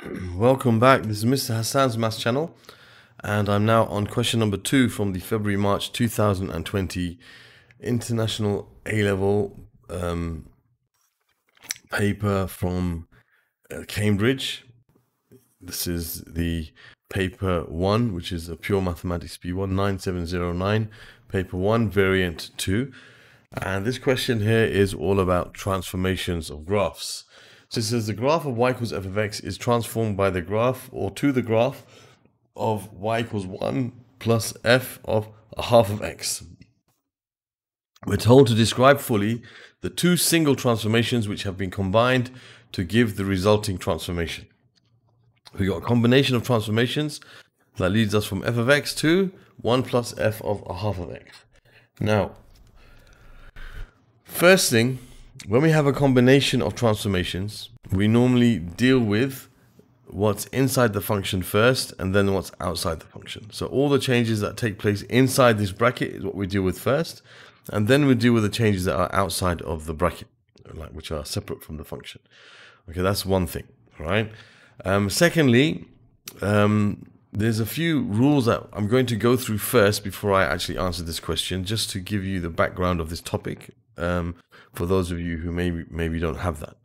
Welcome back. This is Mr. Hassaan's Maths channel, and I'm now on question number two from the February March 2020 International A level um, paper from uh, Cambridge. This is the paper one, which is a pure mathematics P1 9709, paper one, variant two. And this question here is all about transformations of graphs. So it says the graph of y equals f of x is transformed by the graph or to the graph of y equals 1 plus f of a half of x. We're told to describe fully the two single transformations which have been combined to give the resulting transformation. We got a combination of transformations that leads us from f of x to 1 plus f of a half of x. Now, first thing, when we have a combination of transformations, we normally deal with what's inside the function first and then what's outside the function. So all the changes that take place inside this bracket is what we deal with first, and then we deal with the changes that are outside of the bracket, like which are separate from the function. Okay, that's one thing, right? Um, secondly, um, there's a few rules that I'm going to go through first before I actually answer this question, just to give you the background of this topic um, for those of you who maybe maybe don't have that.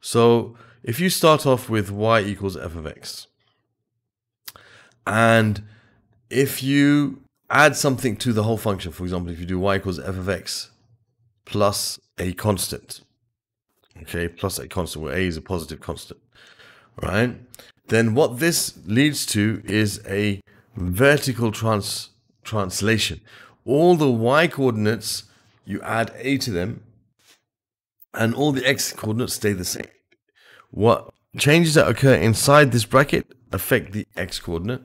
So if you start off with y equals f of x, and if you add something to the whole function, for example, if you do y equals f of x plus a constant, okay, plus a constant where a is a positive constant, right? Then what this leads to is a vertical trans translation. All the y coordinates you add a to them, and all the x coordinates stay the same. What changes that occur inside this bracket affect the x coordinate.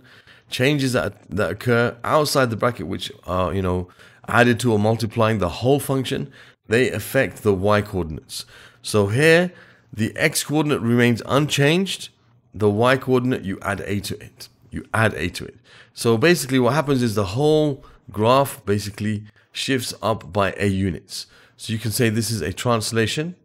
Changes that that occur outside the bracket, which are you know added to or multiplying the whole function, they affect the y coordinates. So here, the x coordinate remains unchanged. The y coordinate you add a to it. You add a to it. So basically, what happens is the whole graph basically shifts up by a units. So you can say this is a translation.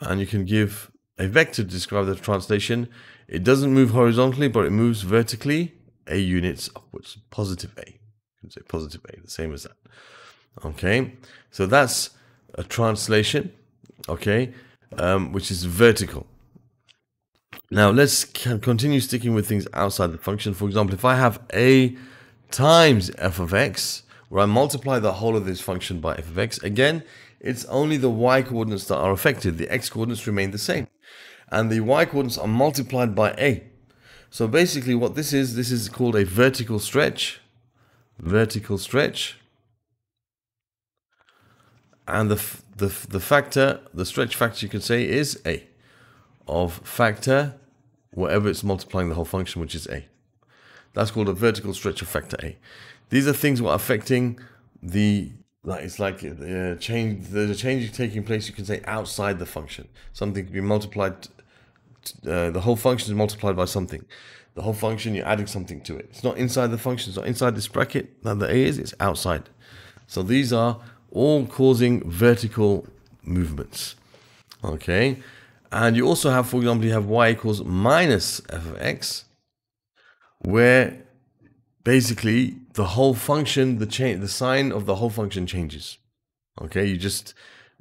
And you can give a vector to describe the translation. It doesn't move horizontally, but it moves vertically a units upwards. Positive a. You can say positive a, the same as that. Okay. So that's a translation. Okay. Um, which is vertical. Now let's continue sticking with things outside the function. For example, if I have a times f of x, where I multiply the whole of this function by f of x, again, it's only the y coordinates that are affected. The x coordinates remain the same. And the y coordinates are multiplied by a. So basically what this is, this is called a vertical stretch. Vertical stretch. And the, the, the factor, the stretch factor you can say is a of factor whatever it's multiplying the whole function, which is a. That's called a vertical stretch factor a. These are things that are affecting the like it's like uh, change. There's a change taking place. You can say outside the function. Something can be multiplied. Uh, the whole function is multiplied by something. The whole function you're adding something to it. It's not inside the function. It's not inside this bracket that the a is. It's outside. So these are all causing vertical movements. Okay, and you also have, for example, you have y equals minus f of x, where basically the whole function, the change, the sign of the whole function changes. Okay, you just,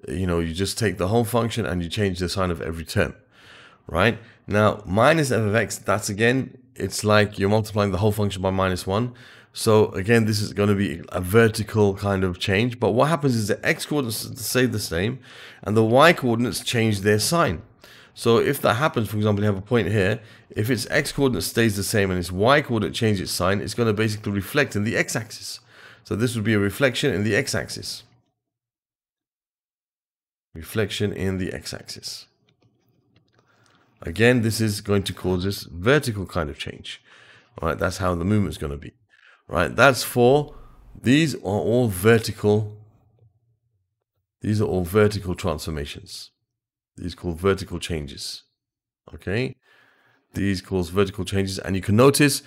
you know, you just take the whole function and you change the sign of every term, right? Now, minus f of x, that's again, it's like you're multiplying the whole function by minus one. So again, this is going to be a vertical kind of change. But what happens is the x coordinates stay the same and the y coordinates change their sign. So if that happens, for example, you have a point here, if its x-coordinate stays the same and its y-coordinate changes its sign, it's going to basically reflect in the x-axis. So this would be a reflection in the x-axis. Reflection in the x-axis. Again, this is going to cause this vertical kind of change. All right, that's how the movement is going to be. Right, that's for, these are all vertical, these are all vertical transformations. These called vertical changes. Okay? These cause vertical changes. And you can notice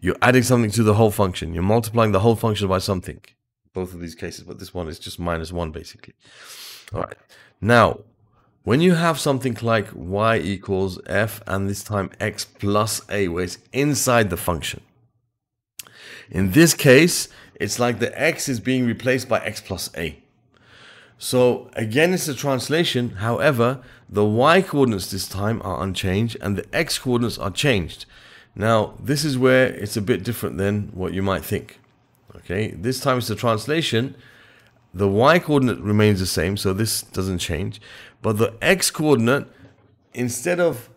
you're adding something to the whole function. You're multiplying the whole function by something. Both of these cases, but this one is just minus one basically. All right. Now, when you have something like y equals f and this time x plus a where it's inside the function. In this case, it's like the x is being replaced by x plus a. So again, it's a translation. However, the y coordinates this time are unchanged and the x coordinates are changed. Now, this is where it's a bit different than what you might think. Okay, this time it's a translation. The y coordinate remains the same, so this doesn't change. But the x coordinate, instead of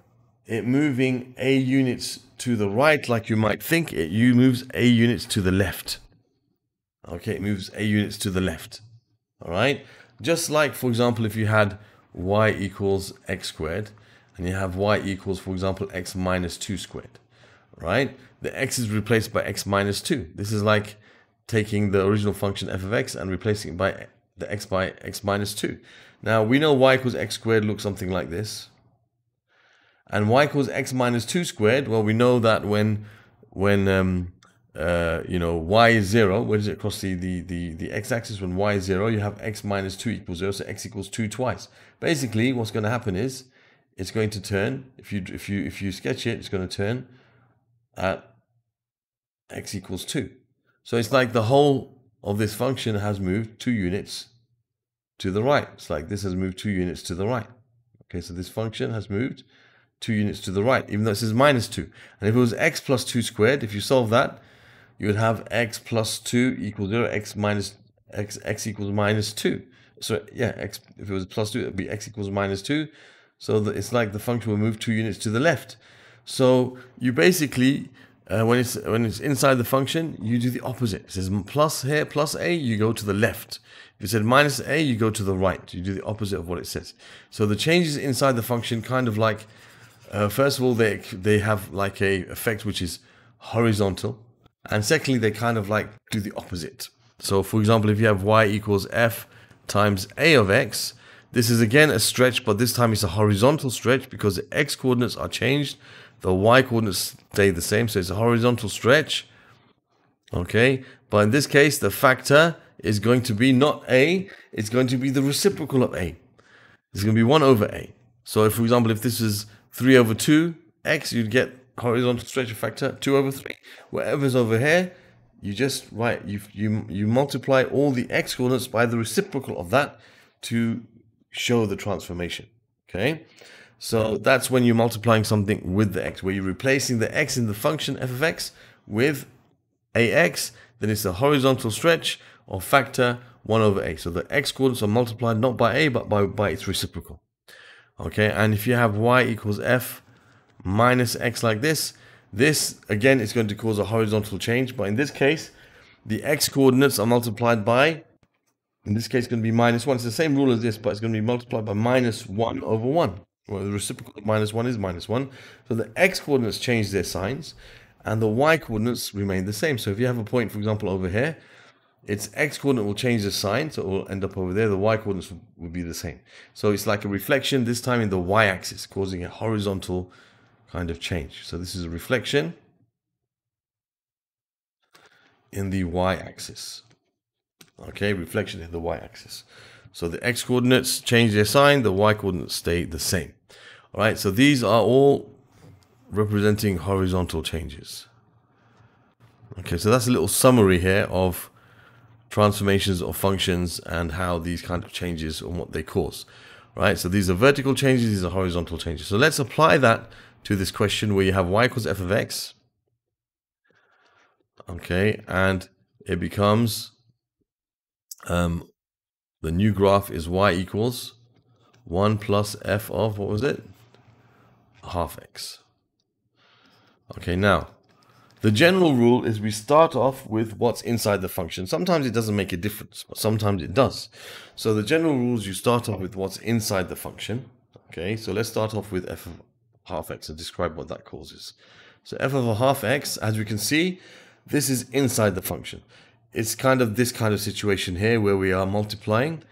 it moving a units to the right like you might think, it you moves a units to the left. Okay, it moves a units to the left. All right, just like for example, if you had y equals x squared, and you have y equals, for example, x minus 2 squared, right? The x is replaced by x minus 2. This is like taking the original function f of x and replacing it by the x by x minus 2. Now, we know y equals x squared looks something like this. And y equals x minus 2 squared, well, we know that when, when um, uh, you know, y is 0, where does it cross the, the, the, the x-axis? When y is 0, you have x minus 2 equals 0, so x equals 2 twice. Basically, what's going to happen is, it's going to turn, if you, if you, if you sketch it, it's going to turn at x equals 2. So it's like the whole of this function has moved 2 units to the right. It's like this has moved 2 units to the right. Okay, so this function has moved 2 units to the right, even though it says minus 2. And if it was x plus 2 squared, if you solve that, you would have x plus 2 equals 0, x minus x, x equals minus 2. So yeah, x if it was plus 2, it would be x equals minus 2. So the, it's like the function will move 2 units to the left. So you basically, uh, when it's when it's inside the function, you do the opposite. It says plus here, plus a, you go to the left. If it said minus a, you go to the right. You do the opposite of what it says. So the changes inside the function kind of like, uh, first of all, they they have like a effect which is horizontal. And secondly, they kind of like do the opposite. So for example, if you have y equals f times a of x, this is again a stretch, but this time it's a horizontal stretch because the x coordinates are changed the y coordinates stay the same, so it's a horizontal stretch. Okay, but in this case, the factor is going to be not a, it's going to be the reciprocal of a. It's going to be 1 over a. So if, for example, if this is 3 over 2, x, you'd get horizontal stretch factor 2 over 3. Whatever's over here, you just, right, you, you, you multiply all the x coordinates by the reciprocal of that to show the transformation. Okay, so that's when you're multiplying something with the x, where you're replacing the x in the function f of x with ax, then it's a horizontal stretch or factor 1 over a. So the x coordinates are multiplied not by a, but by, by its reciprocal. Okay, and if you have y equals f minus x like this, this again is going to cause a horizontal change, but in this case, the x coordinates are multiplied by, in this case, going to be minus 1. It's the same rule as this, but it's going to be multiplied by minus 1 over 1. Well, the reciprocal of minus 1 is minus 1. So the x coordinates change their signs and the y coordinates remain the same. So if you have a point, for example, over here, its x coordinate will change the sign, so it will end up over there. The y coordinates will, be the same. So it's like a reflection, this time in the y axis, causing a horizontal kind of change. So this is a reflection in the y axis. Okay, reflection in the y axis. So the x coordinates change their sign, the y coordinates stay the same. All right, so these are all representing horizontal changes. Okay, so that's a little summary here of transformations of functions and how these kind of changes and what they cause. Right, so these are vertical changes, these are horizontal changes. So let's apply that to this question where you have y equals f of x. Okay, and it becomes um, the new graph is y equals 1 plus f of, what was it? half x. Okay, now, the general rule is we start off with what's inside the function. Sometimes it doesn't make a difference, but sometimes it does. So the general rule is you start off with what's inside the function. Okay, so let's start off with f of half x and describe what that causes. So f of a half x, as we can see, this is inside the function. It's kind of this kind of situation here where we are multiplying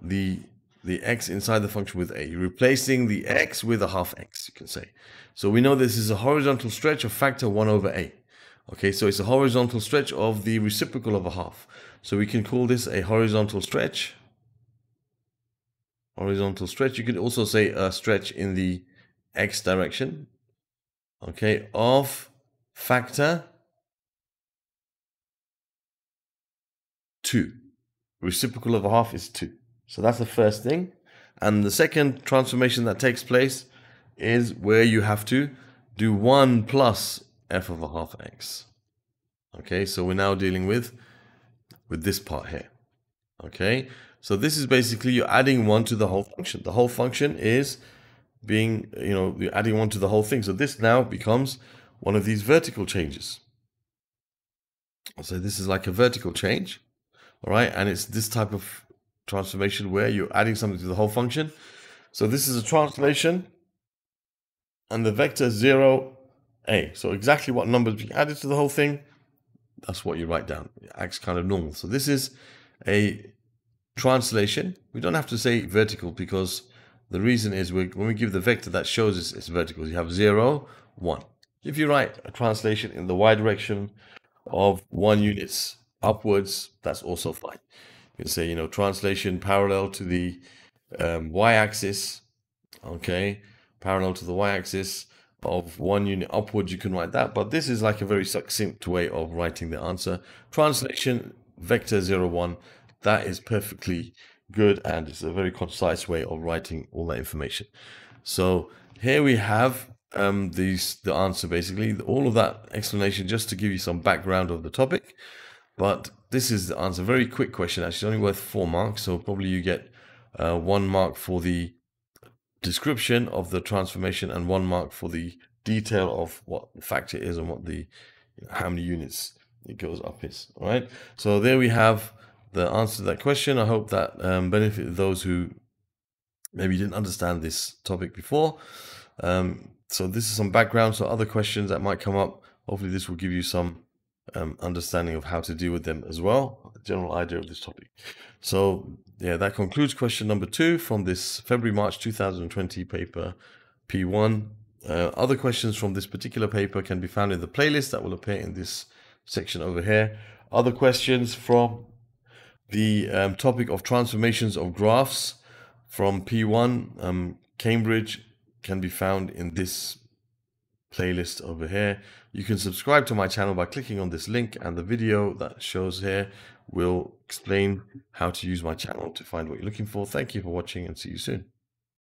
the the x inside the function with a. Replacing the x with a half x, you can say. So we know this is a horizontal stretch of factor 1 over a. Okay, so it's a horizontal stretch of the reciprocal of a half. So we can call this a horizontal stretch horizontal stretch. You could also say a stretch in the x direction, okay, of factor 2. Reciprocal of a half is 2. So that's the first thing. And the second transformation that takes place is where you have to do 1 plus f of a half x. Okay, so we're now dealing with with this part here. Okay, so this is basically you're adding 1 to the whole function. The whole function is being, you know, you're adding 1 to the whole thing. So this now becomes one of these vertical changes. So this is like a vertical change. All right, and it's this type of transformation where you're adding something to the whole function. So this is a translation and the vector 0, a. So exactly what numbers being added to the whole thing, that's what you write down. It acts kind of normal. So this is a translation. We don't have to say vertical because the reason is we, when we give the vector that shows it's, it's vertical, you have 0, 1. If you write a translation in the y direction of 1 units upwards, that's also fine. You can say, you know, translation parallel to the um, y-axis, okay, parallel to the y-axis of one unit upwards, you can write that. But this is like a very succinct way of writing the answer. Translation vector 0, 01, that is perfectly good and it's a very concise way of writing all that information. So here we have um, these the answer basically, all of that explanation just to give you some background of the topic. But this is the answer. Very quick question. Actually, only worth four marks. So probably you get uh, one mark for the description of the transformation and one mark for the detail of what the factor is and what the you know, how many units it goes up is. All right. So there we have the answer to that question. I hope that um, benefited those who maybe didn't understand this topic before. Um, so this is some background. So other questions that might come up. Hopefully this will give you some um, understanding of how to deal with them as well, general idea of this topic. So yeah, that concludes question number two from this February March 2020 paper P1. Uh, other questions from this particular paper can be found in the playlist that will appear in this section over here. Other questions from the um, topic of transformations of graphs from P1 um, Cambridge can be found in this playlist over here. You can subscribe to my channel by clicking on this link and the video that shows here will explain how to use my channel to find what you're looking for. Thank you for watching and see you soon.